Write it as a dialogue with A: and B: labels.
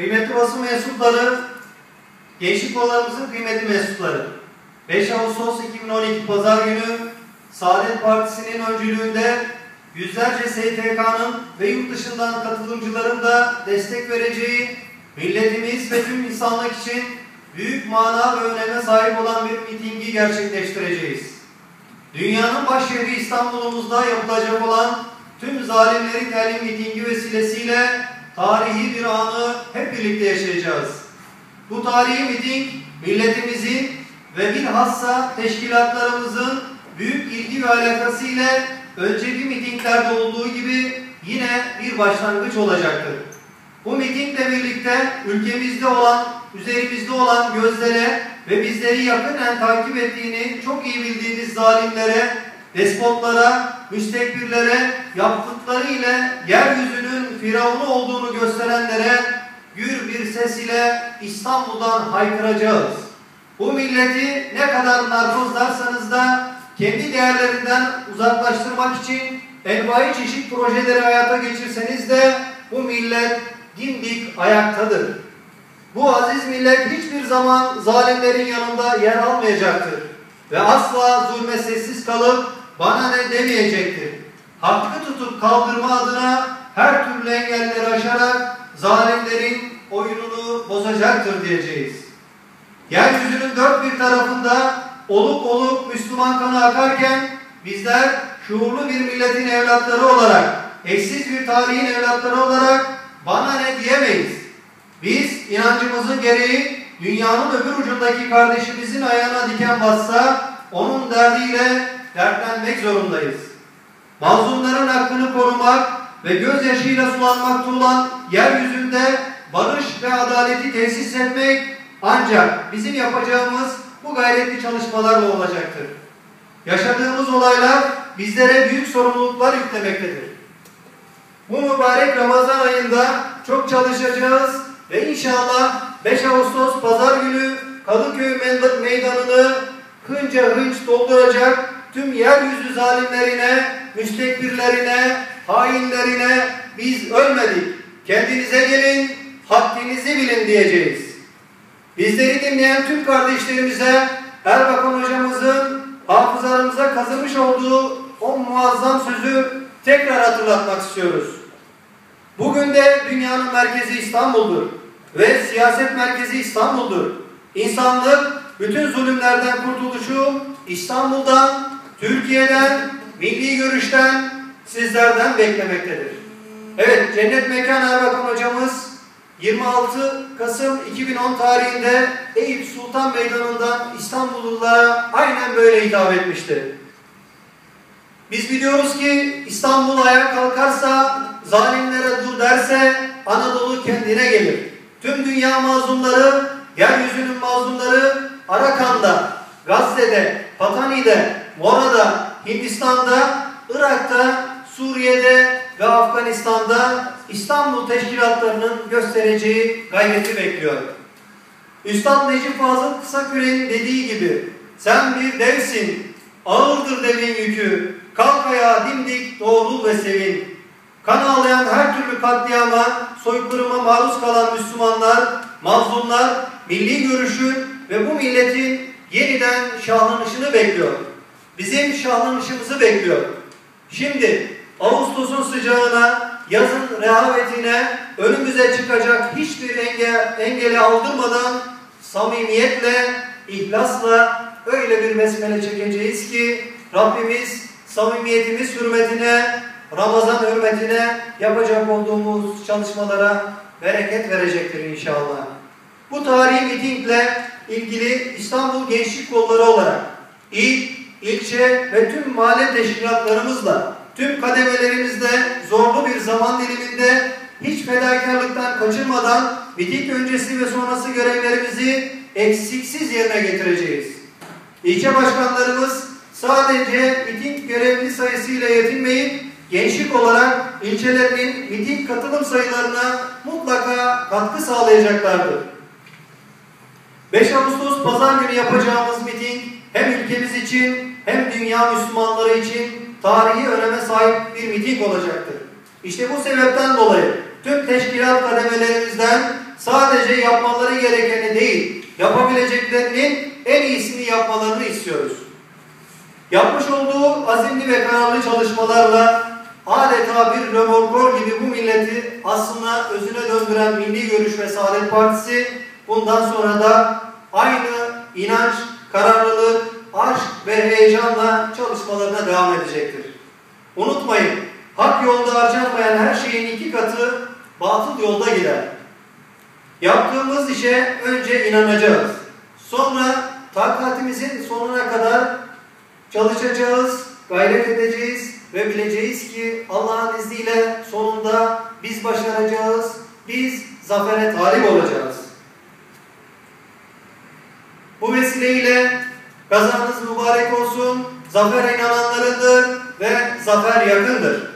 A: Kıymetli basın mensupları, gençlik kollarımızın kıymetli mensupları, 5 Ağustos 2012 Pazar günü Saadet Partisi'nin öncülüğünde yüzlerce STK'nın ve yurt dışından katılımcıların da destek vereceği milletimiz ve tüm insanlık için büyük mana ve öneme sahip olan bir mitingi gerçekleştireceğiz. Dünyanın başşehri İstanbul'umuzda yapılacak olan tüm zalimleri telim mitingi vesilesiyle tarihi bir anı hep birlikte yaşayacağız. Bu tarihi miting milletimizin ve bilhassa teşkilatlarımızın büyük ilgi ve alakası ile önceki mitinglerde olduğu gibi yine bir başlangıç olacaktır. Bu mitingle birlikte ülkemizde olan, üzerimizde olan gözlere ve bizleri yakından takip ettiğini çok iyi bildiğimiz zalimlere, despotlara, müstekbirlere yaptıkları ile yeryüzünün firavunu olduğunu gösterenlere gür bir ses ile İstanbul'dan haykıracağız. Bu milleti ne kadar narkozlarsanız da kendi değerlerinden uzaklaştırmak için envai çeşit projeleri hayata geçirseniz de bu millet dimdik ayaktadır. Bu aziz millet hiçbir zaman zalimlerin yanında yer almayacaktır. Ve asla zulme sessiz kalıp bana ne demeyecektir. Hakkı tutup kaldırma adına her türlü engelleri aşarak zalimlerin oyununu bozacaktır diyeceğiz. Yeryüzünün dört bir tarafında olup olup Müslüman kanı akarken bizler şuurlu bir milletin evlatları olarak, eşsiz bir tarihin evlatları olarak bana ne diyemeyiz. Biz inancımızın gereği dünyanın öbür ucundaki kardeşimizin ayağına diken bassa onun derdiyle dertlenmek zorundayız. Mazlumların hakkını korumak ve gözyaşıyla sulanmakta olan yeryüzünde barış ve adaleti tesis etmek ancak bizim yapacağımız bu gayretli çalışmalarla olacaktır. Yaşadığımız olaylar bizlere büyük sorumluluklar yüklemektedir. Bu mübarek Ramazan ayında çok çalışacağız ve inşallah 5 Ağustos Pazar günü Kadıköy meydanını hınca hınç dolduracak tüm yeryüzü zalimlerine, müstekbirlerine, hainlerine biz ölmedik. Kendinize gelin, haddinizi bilin diyeceğiz. Bizleri dinleyen tüm kardeşlerimize Erbakan hocamızın hafızalarımıza kazımış olduğu o muazzam sözü tekrar hatırlatmak istiyoruz. Bugün de dünyanın merkezi İstanbul'dur ve siyaset merkezi İstanbul'dur. İnsanlık bütün zulümlerden kurtuluşu İstanbul'dan, Türkiye'den, milli görüşten, sizlerden beklemektedir. Evet, Cennet Mekan Erbakan hocamız 26 Kasım 2010 tarihinde Eyüp Sultan Meydanı'ndan İstanbullulara aynen böyle hitap etmişti. Biz biliyoruz ki İstanbul ayağa kalkarsa, zalimlere dur derse Anadolu kendine gelir. Tüm dünya mazlumları, yeryüzünün mazlumları Arakan'da, Gazze'de, Patani'de, Mora'da, Hindistan'da, Irak'ta, Suriye'de ve Afganistan'da İstanbul teşkilatlarının göstereceği gayreti bekliyor. Üstad Necip Fazıl Kısakür'ün dediği gibi sen bir devsin, ağırdır devin yükü, kalk ayağa dimdik, doğrul ve sevin. Kan ağlayan her türlü katliama, soykırıma maruz kalan Müslümanlar, mazlumlar, milli görüşün ve bu milletin yeniden şahlanışını bekliyor. Bizim şahlanışımızı bekliyor. Şimdi Ağustos'un sıcağına, yazın rehavetine, önümüze çıkacak hiçbir enge, engeli aldırmadan samimiyetle, ihlasla öyle bir besmele çekeceğiz ki Rabbimiz samimiyetimiz hürmetine, Ramazan hürmetine yapacak olduğumuz çalışmalara bereket verecektir inşallah. Bu tarihi mitingle ilgili İstanbul Gençlik Kolları olarak il, ilçe ve tüm mahalle teşkilatlarımızla tüm kademelerimizde zorlu bir zaman diliminde hiç fedakarlıktan kaçırmadan miting öncesi ve sonrası görevlerimizi eksiksiz yerine getireceğiz. İlçe başkanlarımız sadece miting görevli sayısıyla yetinmeyip gençlik olarak ilçelerinin miting katılım sayılarına mutlaka katkı sağlayacaklardır. 5 Ağustos Pazar günü yapacağımız miting hem ülkemiz için hem dünya Müslümanları için tarihi öneme sahip bir miting olacaktır. İşte bu sebepten dolayı tüm teşkilat kademelerimizden sadece yapmaları gerekeni değil, yapabileceklerinin en iyisini yapmalarını istiyoruz. Yapmış olduğu azimli ve kararlı çalışmalarla adeta bir römorkor gibi bu milleti aslında özüne döndüren Milli Görüş ve Saadet Partisi bundan sonra da aynı inanç, kararlılık, aşk ve heyecanla çalışmalarına devam edecektir. Unutmayın, hak yolda harcanmayan her şeyin iki katı batıl yolda gider. Yaptığımız işe önce inanacağız. Sonra takatimizin sonuna kadar çalışacağız, gayret edeceğiz ve bileceğiz ki Allah'ın izniyle sonunda biz başaracağız, biz zafere talip olacağız. Bu kazanız mübarek olsun, zafer inananlarıdır ve zafer yakındır.